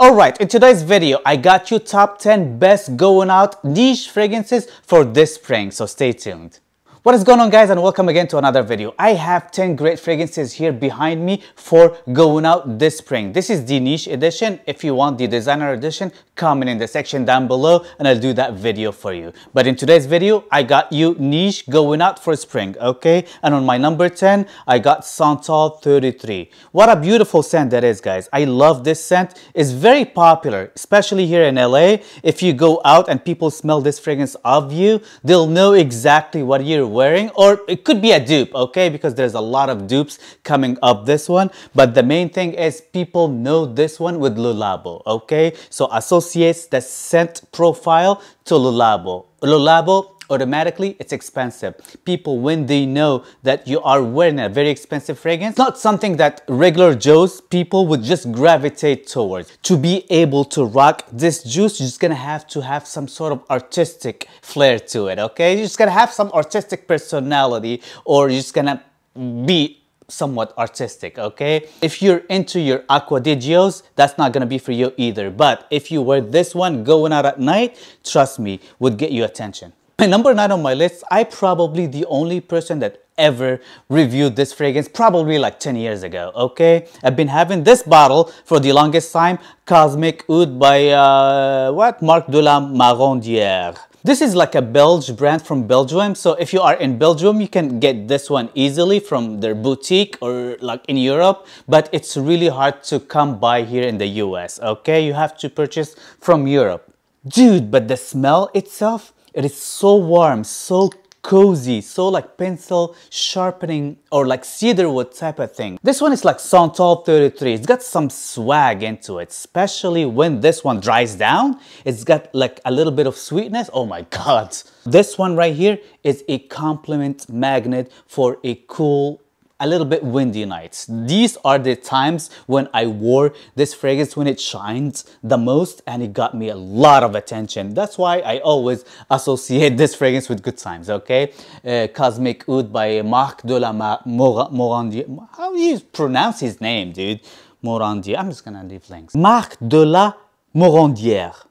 Alright, in today's video, I got you top 10 best going out niche fragrances for this spring, so stay tuned. What is going on guys and welcome again to another video. I have 10 great fragrances here behind me for going out this spring. This is the niche edition. If you want the designer edition, comment in the section down below and I'll do that video for you. But in today's video, I got you niche going out for spring, okay? And on my number 10, I got Santal 33. What a beautiful scent that is, guys. I love this scent. It's very popular, especially here in LA. If you go out and people smell this fragrance of you, they'll know exactly what you're wearing or it could be a dupe okay? Because there's a lot of dupes coming up this one. But the main thing is people know this one with Le Labo, okay? So associates the scent profile to Le Labo Le Labo automatically it's expensive. People, when they know that you are wearing a very expensive fragrance, not something that regular Joes people would just gravitate towards. To be able to rock this juice, you're just gonna have to have some sort of artistic flair to it, okay? You're just gonna have some artistic personality or you're just gonna be somewhat artistic, okay? If you're into your Acqua di Gios, that's not gonna be for you either. But if you wear this one going out at night, trust me, would get you attention. My number nine on my list, I probably the only person that ever reviewed this fragrance probably like 10 years ago okay i've been having this bottle for the longest time cosmic oud by uh, what marc de la marondière this is like a Belge brand from Belgium. So if you are in Belgium, you can get this one easily from their boutique or like in Europe. But it's really hard to come by here in the US, okay? You have to purchase from Europe. Dude, but the smell itself, it is so warm, so cozy, so like pencil sharpening or like cedarwood type of thing. This one is like Santal 33. It's got some swag into it, especially when this one dries down. It's got like a little bit of sweetness. Oh my God. This one right here is a compliment magnet for a cool a little bit windy nights. These are the times when I wore this fragrance when it shines the most and it got me a lot of attention. That's why I always associate this fragrance with good times, okay? Uh, Cosmic Oud by Marc de la Morandier. How do you pronounce his name, dude? Morandier. I'm just gonna leave links. Marc de la Morandière.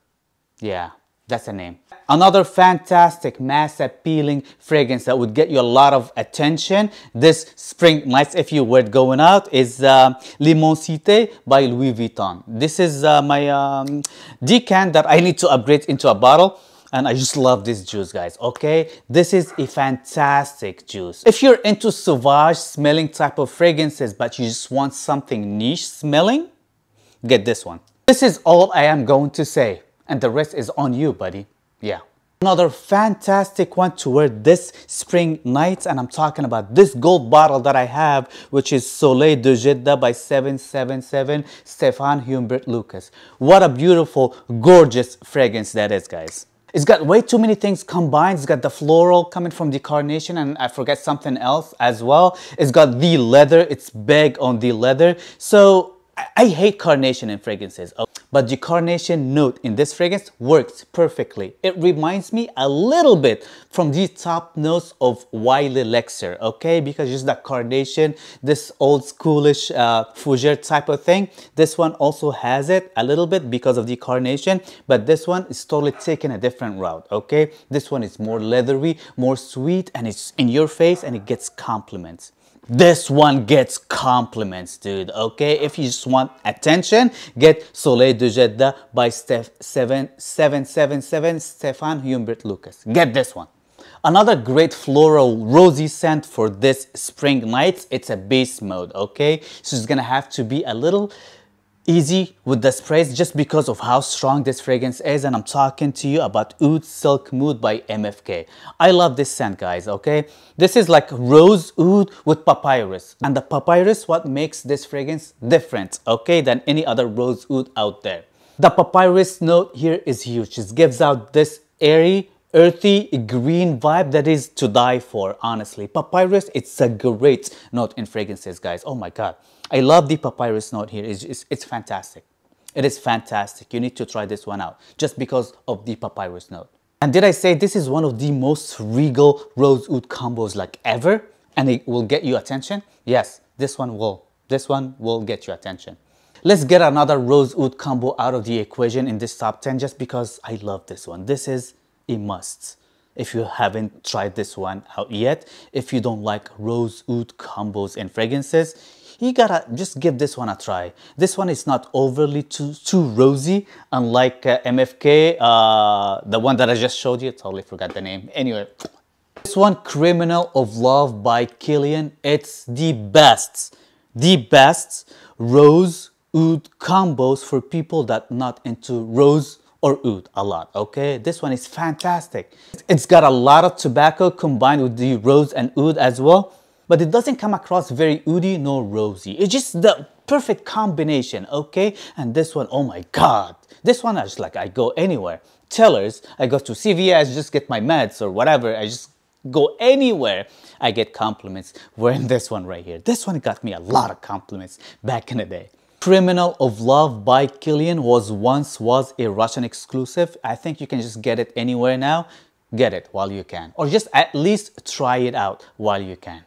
Yeah, that's the name. Another fantastic mass appealing fragrance that would get you a lot of attention this spring nights if you were going out is uh, L'Immensité by Louis Vuitton. This is uh, my um, decant that I need to upgrade into a bottle and I just love this juice guys okay this is a fantastic juice if you're into sauvage smelling type of fragrances but you just want something niche smelling get this one this is all I am going to say and the rest is on you buddy yeah. Another fantastic one to wear this spring nights and I'm talking about this gold bottle that I have which is Soleil de Jeddah by 777 Stéphane Humbert Lucas. What a beautiful, gorgeous fragrance that is guys. It's got way too many things combined. It's got the floral coming from the carnation and I forget something else as well. It's got the leather. It's big on the leather. So I hate carnation in fragrances, but the carnation note in this fragrance works perfectly. It reminds me a little bit from the top notes of Wiley Lexer, okay? Because just that carnation, this old schoolish uh, fougere type of thing, this one also has it a little bit because of the carnation, but this one is totally taking a different route, okay? This one is more leathery, more sweet, and it's in your face and it gets compliments. This one gets compliments, dude, okay? If you just want attention, get Soleil de Jeddah by Steph 7777 Stéphane Humbert Lucas. Get this one. Another great floral rosy scent for this spring nights, it's a base mode, okay? So it's gonna have to be a little easy with the sprays just because of how strong this fragrance is and I'm talking to you about Oud Silk Mood by MFK. I love this scent guys, okay? This is like rose oud with papyrus and the papyrus what makes this fragrance different, okay, than any other rose oud out there. The papyrus note here is huge. It gives out this airy earthy green vibe that is to die for honestly. Papyrus it's a great note in fragrances guys. Oh my god. I love the papyrus note here. It's, it's, it's fantastic. It is fantastic. You need to try this one out just because of the papyrus note. And did i say this is one of the most regal rose oud combos like ever? And it will get you attention? Yes this one will. This one will get you attention. Let's get another rose oud combo out of the equation in this top 10 just because I love this one. This is a must if you haven't tried this one out yet. If you don't like rose oud combos and fragrances, you gotta just give this one a try. This one is not overly too, too rosy, unlike uh, MFK, uh, the one that I just showed you. Totally forgot the name. Anyway, this one, Criminal of Love by Kilian. It's the best, the best rose oud combos for people that not into rose or oud a lot, okay? This one is fantastic. It's got a lot of tobacco combined with the rose and oud as well, but it doesn't come across very oudy nor rosy. It's just the perfect combination, okay? And this one, oh my God. This one, I just like, I go anywhere. Tellers, I go to CVS, just get my meds or whatever. I just go anywhere. I get compliments. Wearing this one right here. This one got me a lot of compliments back in the day. Criminal of Love by Kilian was once was a Russian exclusive. I think you can just get it anywhere now. Get it while you can. Or just at least try it out while you can.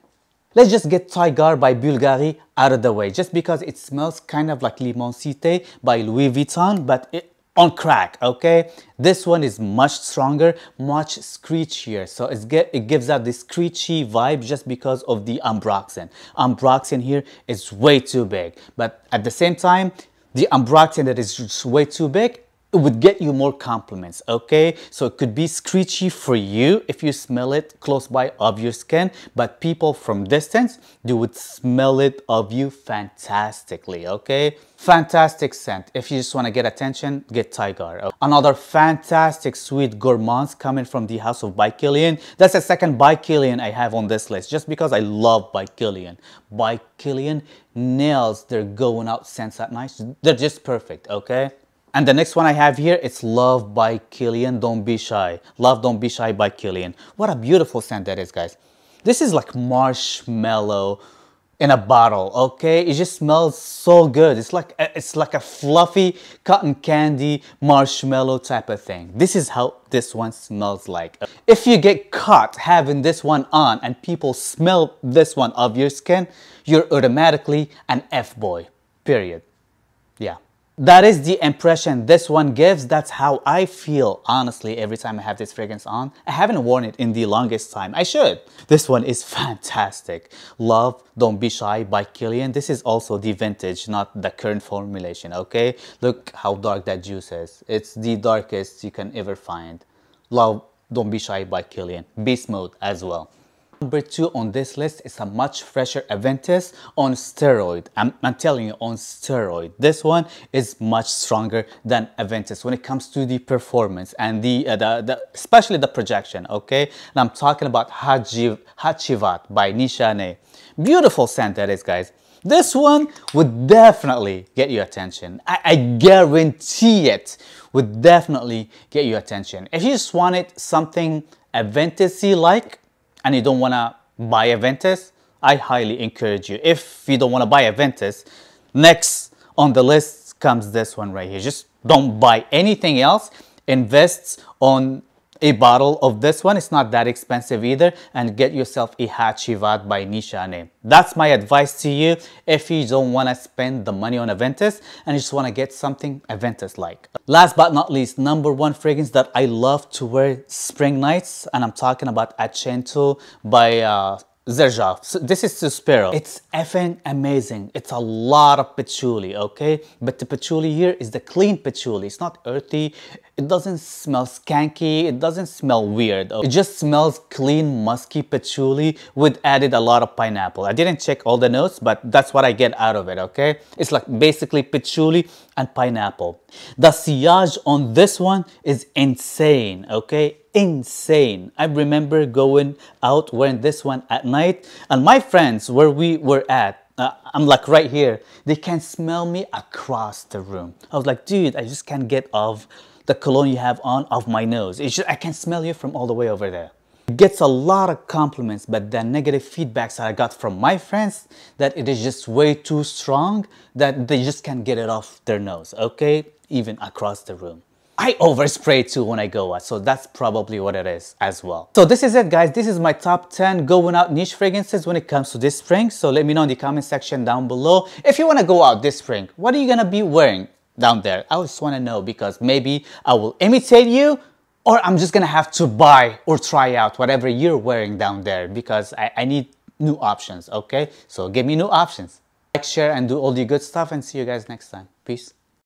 Let's just get Tygar by Bulgari out of the way just because it smells kind of like L'Immensité by Louis Vuitton but it, on crack okay? This one is much stronger much screechier. So it's get it gives out this screechy vibe just because of the ambroxan. Ambroxan here is way too big. But at the same time the ambroxan that is way too big it would get you more compliments okay? So it could be screechy for you if you smell it close by of your skin but people from distance they would smell it of you fantastically okay? Fantastic scent. If you just want to get attention get Tygar. Another fantastic sweet gourmands coming from the house of by Kilian that's the second by Kilian I have on this list just because I love by Kilian by Kilian nails their going out scents at night. They're just perfect okay and the next one I have here, it's Love by Kilian, Don't Be Shy. Love Don't Be Shy by Kilian. What a beautiful scent that is, guys. This is like marshmallow in a bottle, okay? It just smells so good. It's like it's like a fluffy cotton candy marshmallow type of thing. This is how this one smells like. If you get caught having this one on and people smell this one of your skin, you're automatically an F-boy, period. Yeah. That is the impression this one gives. That's how I feel, honestly, every time I have this fragrance on. I haven't worn it in the longest time. I should. This one is fantastic. Love Don't Be Shy by Kilian. This is also the vintage, not the current formulation, okay? Look how dark that juice is. It's the darkest you can ever find. Love Don't Be Shy by Kilian. Beast Mode as well. Number two on this list is a much fresher Aventus on steroid. I'm, I'm, telling you, on steroid. This one is much stronger than Aventus when it comes to the performance and the, uh, the, the especially the projection, okay? And I'm talking about Hajiv, Hacivat by Nishane. Beautiful scent that is, guys. This one would definitely get your attention. I, I guarantee it would definitely get your attention. If you just wanted something Aventus-like, and you don't want to buy Aventus, I highly encourage you. If you don't want to buy Aventus, next on the list comes this one right here. Just don't buy anything else. Invest on a bottle of this one. It's not that expensive either. And get yourself a Hacivat by Nishane. That's my advice to you if you don't want to spend the money on Aventus and you just want to get something Aventus-like. Last but not least, number one fragrance that I love to wear spring nights. And I'm talking about Accento by uh. So this is Sospiro. It's effing amazing. It's a lot of patchouli, okay? But the patchouli here is the clean patchouli. It's not earthy. It doesn't smell skanky. It doesn't smell weird. It just smells clean, musky patchouli with added a lot of pineapple. I didn't check all the notes, but that's what I get out of it, okay? It's like basically patchouli and pineapple. The sillage on this one is insane, okay? insane. I remember going out wearing this one at night and my friends where we were at, uh, I'm like right here, they can smell me across the room. I was like, dude, I just can't get off the cologne you have on off my nose. It's just, I can smell you from all the way over there. It gets a lot of compliments, but the negative feedbacks that I got from my friends that it is just way too strong that they just can't get it off their nose, okay? Even across the room. I overspray too when I go out, so that's probably what it is as well. So this is it guys, this is my top 10 going out niche fragrances when it comes to this spring. So let me know in the comment section down below. If you wanna go out this spring, what are you gonna be wearing down there? I just wanna know because maybe I will imitate you or I'm just gonna have to buy or try out whatever you're wearing down there because I, I need new options, okay? So give me new options. Like, share, and do all the good stuff and see you guys next time. Peace.